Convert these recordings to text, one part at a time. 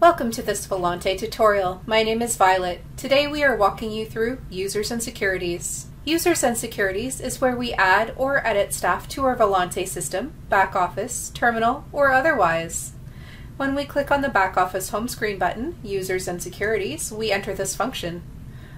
Welcome to this Volante tutorial. My name is Violet. Today we are walking you through Users and Securities. Users and Securities is where we add or edit staff to our Volante system, back office, terminal, or otherwise. When we click on the back office home screen button, Users and Securities, we enter this function.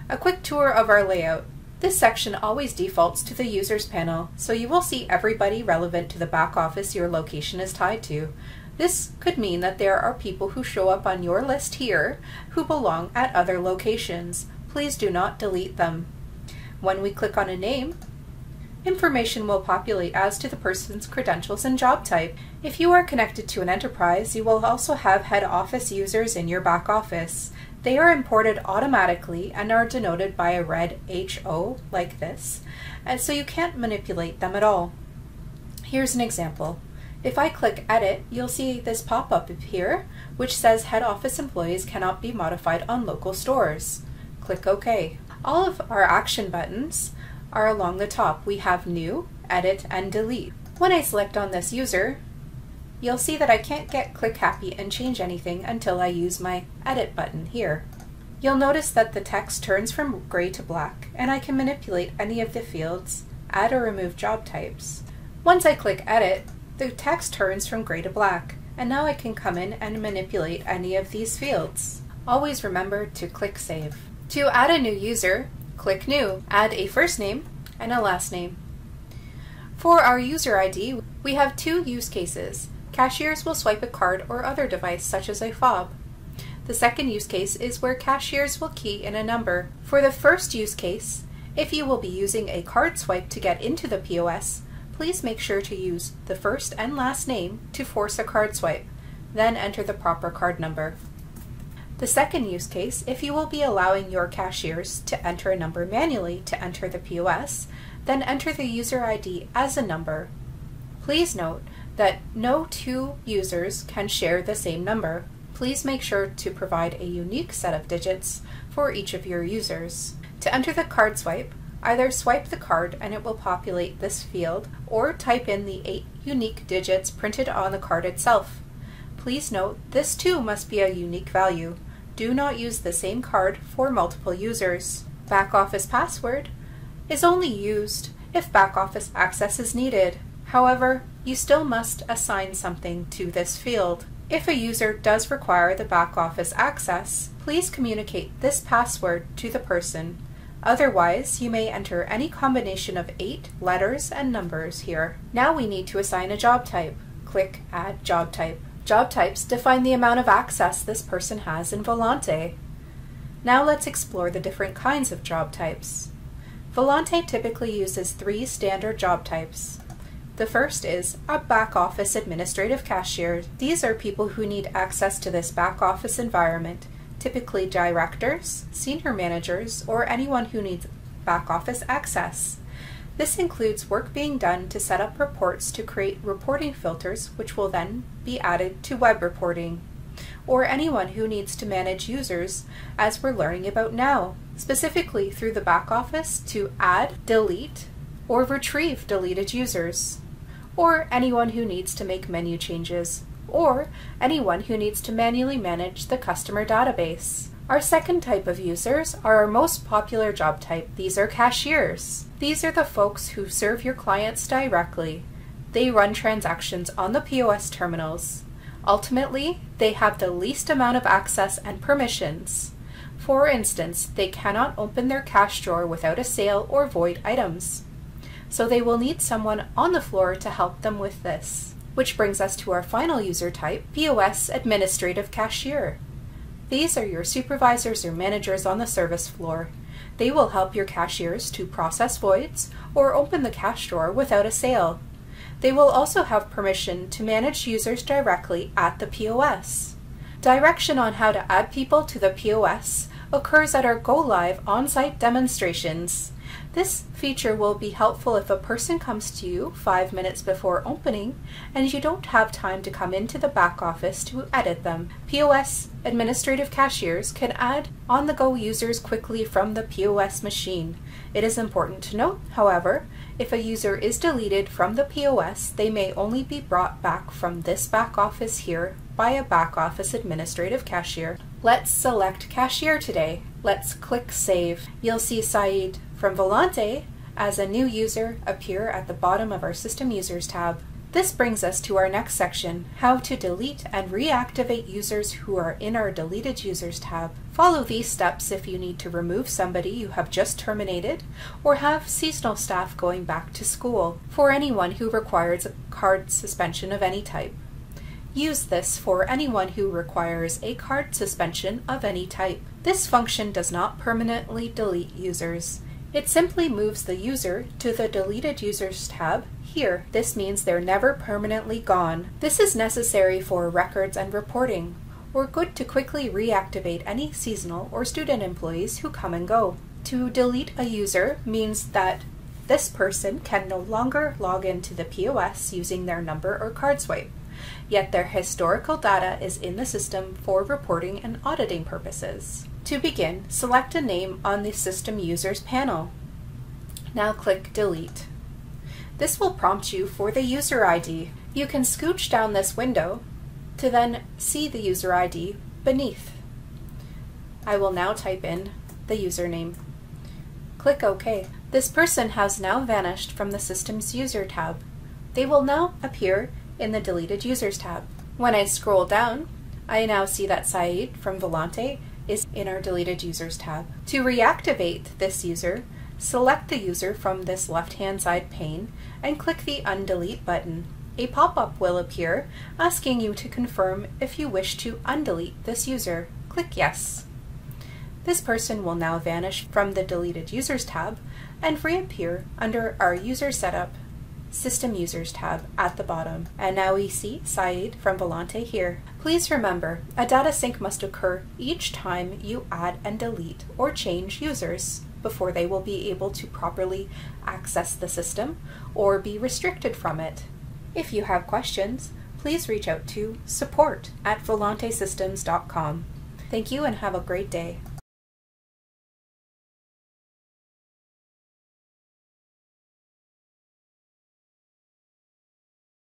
A quick tour of our layout. This section always defaults to the Users panel, so you will see everybody relevant to the back office your location is tied to. This could mean that there are people who show up on your list here who belong at other locations. Please do not delete them. When we click on a name, information will populate as to the person's credentials and job type. If you are connected to an enterprise, you will also have head office users in your back office. They are imported automatically and are denoted by a red HO like this, and so you can't manipulate them at all. Here's an example. If I click Edit, you'll see this pop-up appear, which says Head Office employees cannot be modified on local stores. Click OK. All of our action buttons are along the top. We have New, Edit, and Delete. When I select on this user, you'll see that I can't get Click Happy and change anything until I use my Edit button here. You'll notice that the text turns from gray to black, and I can manipulate any of the fields, add or remove job types. Once I click Edit, the text turns from gray to black, and now I can come in and manipulate any of these fields. Always remember to click Save. To add a new user, click New. Add a first name and a last name. For our user ID, we have two use cases. Cashiers will swipe a card or other device such as a fob. The second use case is where cashiers will key in a number. For the first use case, if you will be using a card swipe to get into the POS, please make sure to use the first and last name to force a card swipe, then enter the proper card number. The second use case, if you will be allowing your cashiers to enter a number manually to enter the POS, then enter the user ID as a number. Please note that no two users can share the same number. Please make sure to provide a unique set of digits for each of your users. To enter the card swipe, Either swipe the card and it will populate this field, or type in the eight unique digits printed on the card itself. Please note, this too must be a unique value. Do not use the same card for multiple users. Back office password is only used if back office access is needed. However, you still must assign something to this field. If a user does require the back office access, please communicate this password to the person Otherwise, you may enter any combination of eight letters and numbers here. Now we need to assign a job type. Click Add Job Type. Job types define the amount of access this person has in Volante. Now let's explore the different kinds of job types. Volante typically uses three standard job types. The first is a back office administrative cashier. These are people who need access to this back office environment typically directors, senior managers, or anyone who needs back office access. This includes work being done to set up reports to create reporting filters which will then be added to web reporting, or anyone who needs to manage users as we're learning about now, specifically through the back office to add, delete, or retrieve deleted users, or anyone who needs to make menu changes or anyone who needs to manually manage the customer database. Our second type of users are our most popular job type. These are cashiers. These are the folks who serve your clients directly. They run transactions on the POS terminals. Ultimately, they have the least amount of access and permissions. For instance, they cannot open their cash drawer without a sale or void items. So they will need someone on the floor to help them with this. Which brings us to our final user type, POS Administrative Cashier. These are your supervisors or managers on the service floor. They will help your cashiers to process voids or open the cash drawer without a sale. They will also have permission to manage users directly at the POS. Direction on how to add people to the POS occurs at our Go Live on-site demonstrations. This feature will be helpful if a person comes to you five minutes before opening and you don't have time to come into the back office to edit them. POS administrative cashiers can add on-the-go users quickly from the POS machine. It is important to note, however, if a user is deleted from the POS, they may only be brought back from this back office here by a back office administrative cashier. Let's select cashier today. Let's click save. You'll see Saeed from Volante as a new user appear at the bottom of our System Users tab. This brings us to our next section, how to delete and reactivate users who are in our Deleted Users tab. Follow these steps if you need to remove somebody you have just terminated or have seasonal staff going back to school for anyone who requires a card suspension of any type. Use this for anyone who requires a card suspension of any type. This function does not permanently delete users. It simply moves the user to the Deleted Users tab here. This means they're never permanently gone. This is necessary for records and reporting, or good to quickly reactivate any seasonal or student employees who come and go. To delete a user means that this person can no longer log into the POS using their number or card swipe, yet their historical data is in the system for reporting and auditing purposes. To begin, select a name on the System Users panel. Now click Delete. This will prompt you for the user ID. You can scooch down this window to then see the user ID beneath. I will now type in the username. Click OK. This person has now vanished from the Systems User tab. They will now appear in the Deleted Users tab. When I scroll down, I now see that Saeed from Volante is in our Deleted Users tab. To reactivate this user, select the user from this left-hand side pane and click the Undelete button. A pop-up will appear asking you to confirm if you wish to undelete this user. Click Yes. This person will now vanish from the Deleted Users tab and reappear under our User Setup System Users tab at the bottom. And now we see Saeed from Volante here. Please remember, a data sync must occur each time you add and delete or change users before they will be able to properly access the system or be restricted from it. If you have questions, please reach out to support at volantesystems.com. Thank you and have a great day.